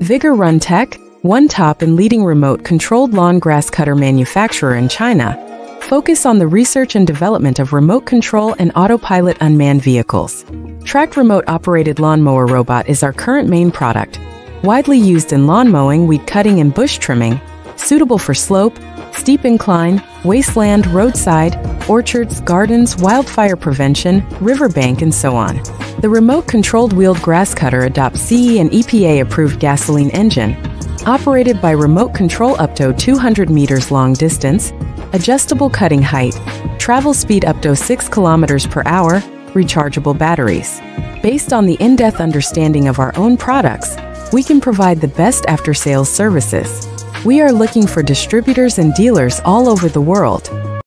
Vigorun Tech, one top and leading remote controlled lawn grass cutter manufacturer in China, focus on the research and development of remote control and autopilot unmanned vehicles. Tracked Remote Operated Lawnmower Robot is our current main product, widely used in lawn mowing, weed cutting, and bush trimming, suitable for slope, steep incline, wasteland, roadside, orchards, gardens, wildfire prevention, riverbank, and so on. The remote controlled wheeled grass cutter adopts CE and EPA approved gasoline engine, operated by remote control up to 200 meters long distance, adjustable cutting height, travel speed up to 6 kilometers per hour, rechargeable batteries. Based on the in-depth understanding of our own products, we can provide the best after-sales services. We are looking for distributors and dealers all over the world.